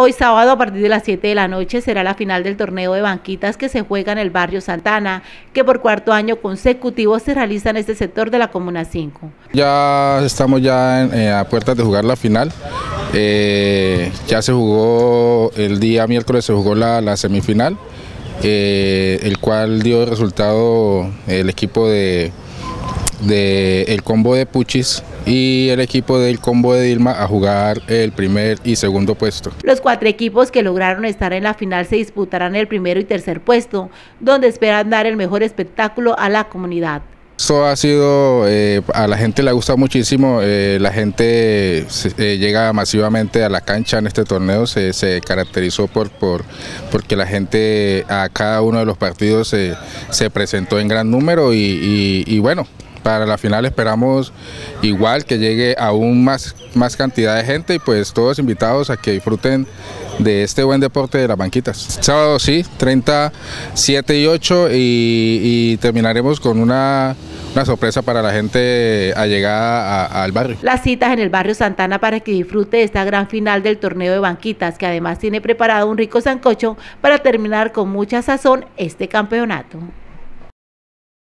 Hoy sábado a partir de las 7 de la noche será la final del torneo de banquitas que se juega en el barrio Santana, que por cuarto año consecutivo se realiza en este sector de la Comuna 5. Ya estamos ya eh, a puertas de jugar la final. Eh, ya se jugó el día miércoles, se jugó la, semifinal, eh, el cual dio resultado el equipo de, de el combo de Puchis y el equipo del combo de Dilma a jugar el primer y segundo puesto. Los cuatro equipos que lograron estar en la final se disputarán el primero y tercer puesto, donde esperan dar el mejor espectáculo a la comunidad. Esto ha sido, eh, a la gente le gusta muchísimo, eh, la gente eh, llega masivamente a la cancha en este torneo, se, caracterizó por, por porque la gente a cada uno de los partidos se presentó en gran número y bueno, para la final esperamos igual que llegue aún más, más cantidad de gente y pues todos invitados a que disfruten de este buen deporte de las banquitas. Sábado sí, 37 y 8 y, terminaremos con una, sorpresa para la gente allegada al barrio. Las citas en el barrio Santana para que disfrute esta gran final del torneo de banquitas que además tiene preparado un rico sancocho para terminar con mucha sazón este campeonato.